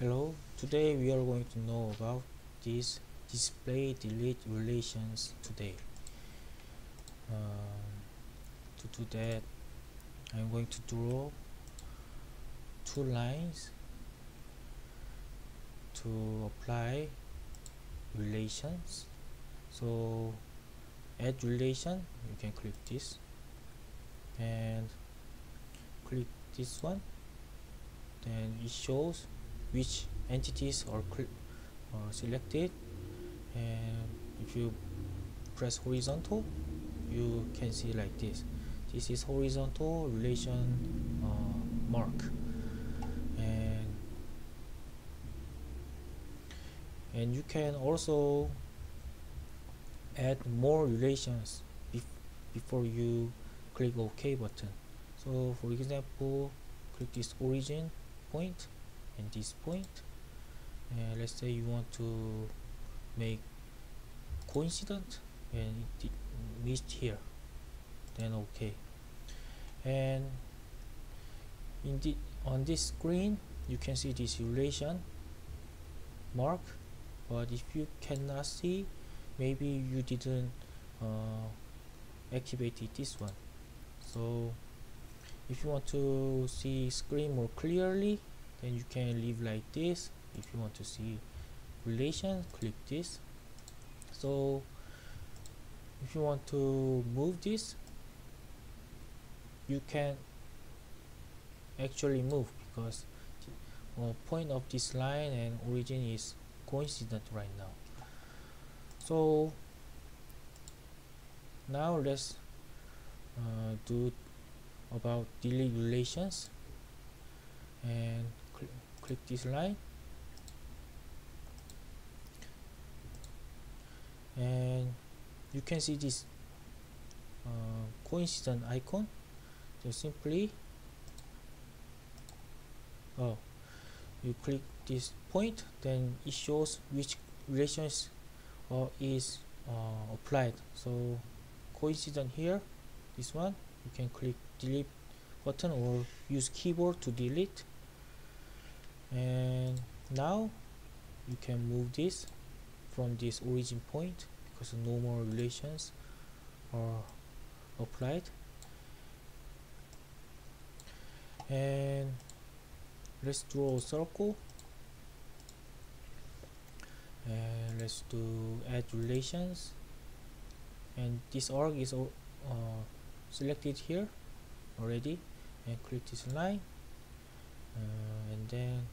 Hello, today we are going to know about this display delete relations today. Um, to do that, I'm going to draw two lines to apply relations. So add relation, you can click this and click this one then it shows which entities are, are selected. And if you press horizontal you can see like this. This is horizontal relation uh, mark. And and you can also add more relations bef before you click OK button. So for example click this origin point and this point let's say you want to make coincident and it missed here then okay. And in the on this screen you can see this relation mark but if you cannot see maybe you didn't uh, activated this one. So if you want to see screen more clearly then you can leave like this. If you want to see relation click this. So if you want to move this you can actually move because the uh, point of this line and origin is coincident right now. So now let's uh, do about delete relations. And click this line. And you can see this uh, coincident icon. So simply oh you click this point then it shows which relations uh, is uh, applied. So coincident here this one you can click delete button or use keyboard to delete and now you can move this from this origin point because no more relations are applied. And let's draw a circle. And let's do add relations. And this arc is uh, selected here already. And click this line. Uh, and then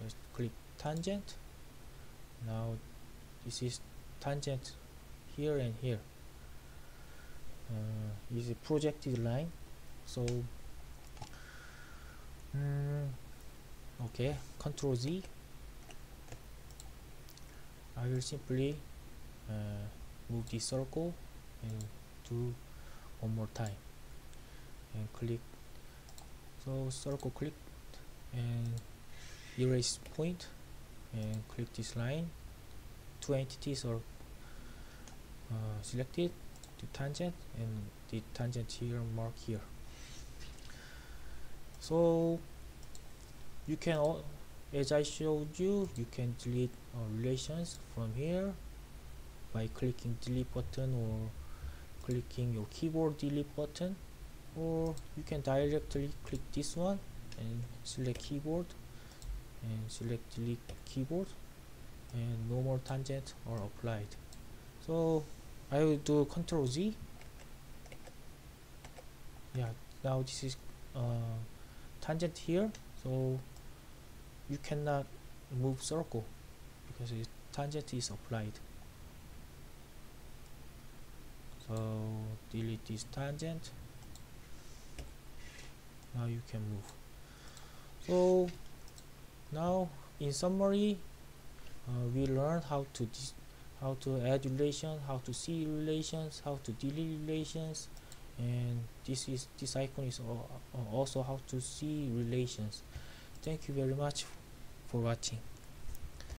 let's click tangent. Now this is tangent here and here. Uh, is a projected line. So um, okay control Z. I will simply uh, move the circle and do one more time. And click. So circle click and erase point and click this line. Two entities are uh, selected the tangent and the tangent here mark here. So you can as I showed you you can delete uh, relations from here by clicking delete button or clicking your keyboard delete button or you can directly click this one and select keyboard and select delete keyboard and no more tangent are applied. So I will do control Z. Yeah now this is uh, tangent here. So you cannot move circle because tangent is applied. So delete this tangent. Now you can move. So in summary uh, we learned how to how to add relations how to see relations how to delete relations and this is this icon is also how to see relations. Thank you very much for watching